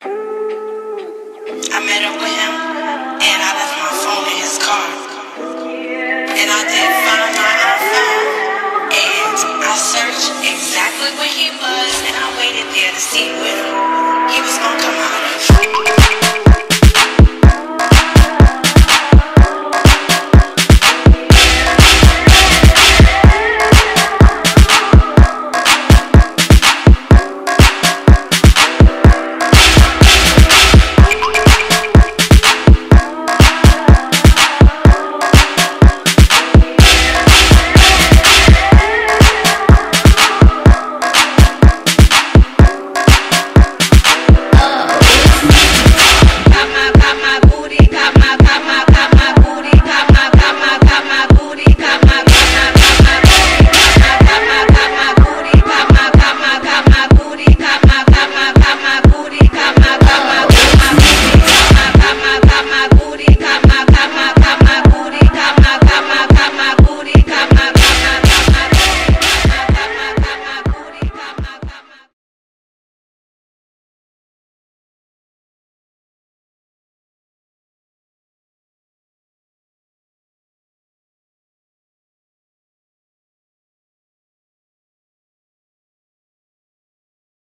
I met up with him and I left my phone in his car. And I did find my iPhone and I searched exactly where he was and I waited there to see